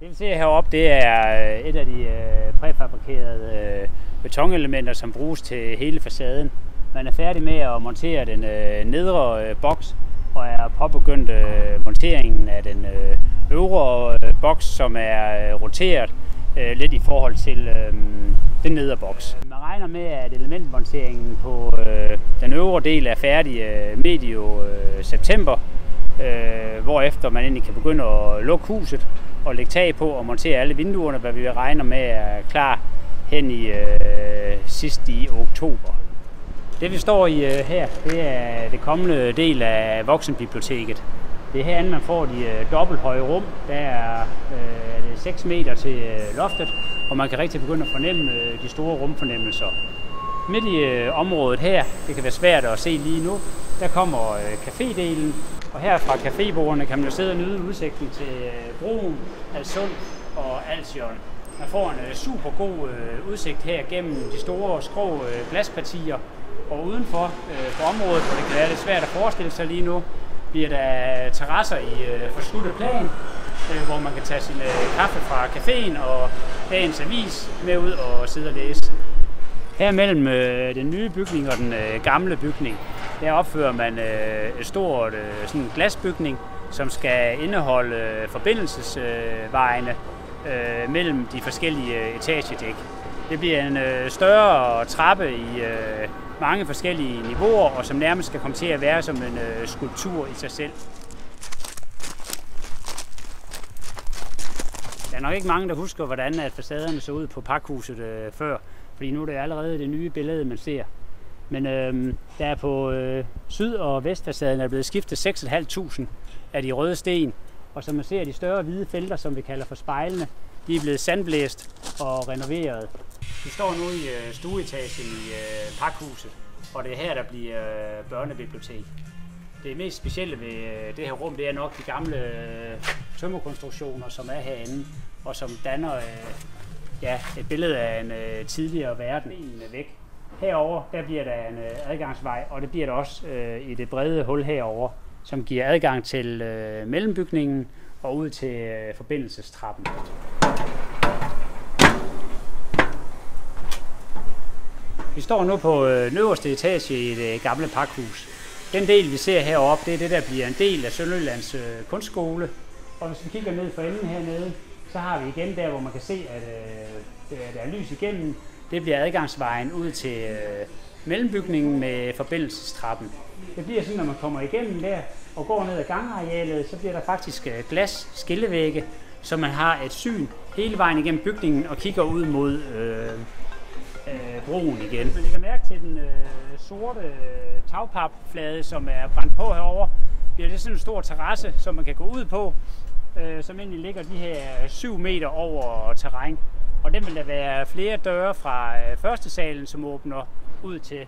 Det vi ser heroppe, det er øh, et af de øh, præfabrikerede øh, betonelementer, som bruges til hele facaden. Man er færdig med at montere den nedre boks, og er påbegyndt monteringen af den øvre boks, som er roteret lidt i forhold til den nedre boks. Man regner med, at elementmonteringen på den øvre del er færdig medio september, hvorefter man egentlig kan begynde at lukke huset og lægge tag på og montere alle vinduerne, hvad vi regner med er klar hen i øh, sidst i oktober. Det vi står i øh, her, det er det kommende del af voksenbiblioteket. Det er herinde, man får de øh, dobbelthøje rum. Der er øh, det 6 meter til øh, loftet, og man kan rigtig begynde at fornemme øh, de store rumfornemmelser. Midt i øh, området her, det kan være svært at se lige nu, der kommer øh, cafédelen, og her fra cafébordene kan man jo sidde og nyde udsigten til øh, broen, Alsund og Alsjøen. Man får en øh, super god udsigt her gennem de store skrå glaspartier, og udenfor på området, hvor det kan være lidt svært at forestille sig lige nu, bliver der terrasser i øh, plan, øh, hvor man kan tage sin øh, kaffe fra caféen og dagens avis med ud og sidde og læse. Her mellem øh, den nye bygning og den øh, gamle bygning, der opfører man øh, et stort øh, sådan glasbygning, som skal indeholde øh, forbindelsesvejene øh, mellem de forskellige øh, etagedæk. Det bliver en øh, større trappe i øh, mange forskellige niveauer, og som nærmest skal komme til at være som en øh, skulptur i sig selv. Der er nok ikke mange, der husker, hvordan at facaderne så ud på pakhuset øh, før, fordi nu er det allerede det nye billede, man ser. Men øh, der er på øh, syd- og vestfacaden er blevet skiftet 6.500 af de røde sten, og som man ser de større hvide felter, som vi kalder for spejlene, de er blevet sandblæst og renoveret. Vi står nu i øh, stueetagen i øh, pakhuset, og det er her, der bliver øh, børnebibliotek. Det mest specielle ved øh, det her rum, det er nok de gamle øh, tømmerkonstruktioner, som er herinde, og som danner øh, ja, et billede af en øh, tidligere verden øh, væk. Herover der bliver der en øh, adgangsvej, og det bliver der også øh, i det brede hul herover, som giver adgang til øh, mellembygningen og ud til øh, forbindelsestrappen. Vi står nu på øh, øverste etage i det gamle pakhus. Den del, vi ser heroppe, det er det, der bliver en del af Sønderjyllands øh, kunstskole. Og hvis vi kigger ned for enden hernede, så har vi igen der, hvor man kan se, at øh, der er lys igennem. Det bliver adgangsvejen ud til øh, mellembygningen med forbindelsestrappen. Det bliver sådan, når man kommer igennem der og går ned ad gangarealet, så bliver der faktisk øh, glas skillevægge, så man har et syn hele vejen igennem bygningen og kigger ud mod øh, øh, broen igen. Man lægger mærke til den øh, sorte øh, tagpapflade, som er brændt på herover. Bliver det sådan en stor terrasse, som man kan gå ud på, øh, som egentlig ligger de her 7 meter over terræn. Og den vil der være flere døre fra øh, første salen, som åbner ud til.